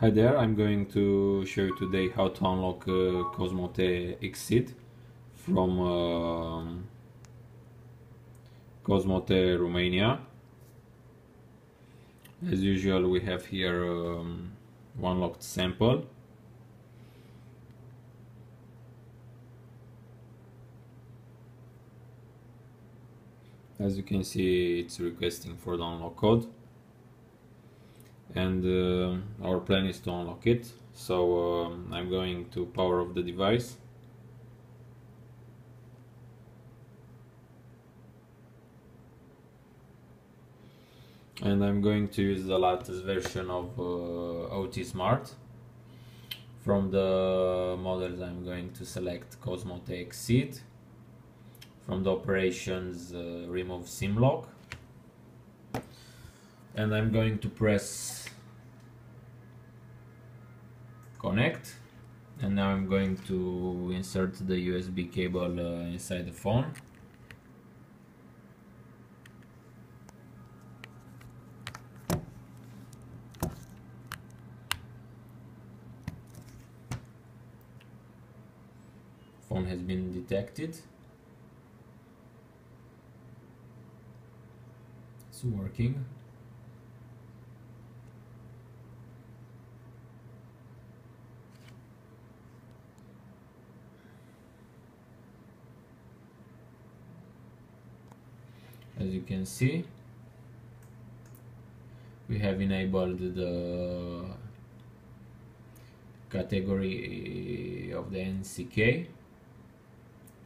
Hi there, I'm going to show you today how to unlock uh, Cosmote Xceed from um, Cosmote Romania. As usual we have here um, one locked sample. As you can see it's requesting for the unlock code and uh, our plan is to unlock it. So um, I'm going to power off the device. And I'm going to use the latest version of uh, OTSmart. From the models I'm going to select Cosmote Xceed from the operations uh, remove SIM lock. And I'm going to press connect and now I'm going to insert the USB cable uh, inside the phone. Phone has been detected. It's working as you can see we have enabled the category of the NCK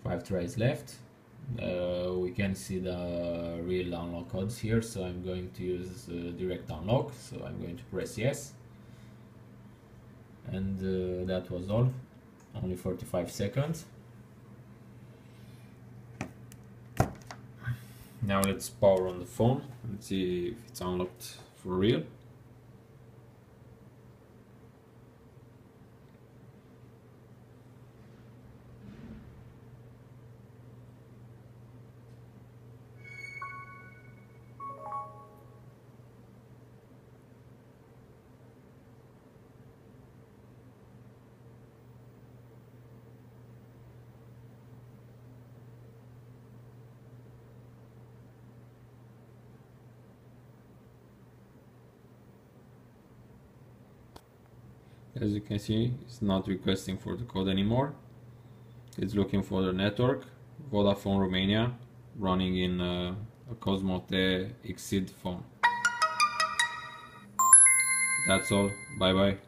five tries left. Uh, we can see the real unlock codes here so I'm going to use uh, direct unlock so I'm going to press yes. And uh, that was all. Only 45 seconds Now let's power on the phone and see if it's unlocked for real. As you can see it's not requesting for the code anymore. It's looking for the network Vodafone Romania running in uh, a Cosmote Xceed phone. That's all. Bye bye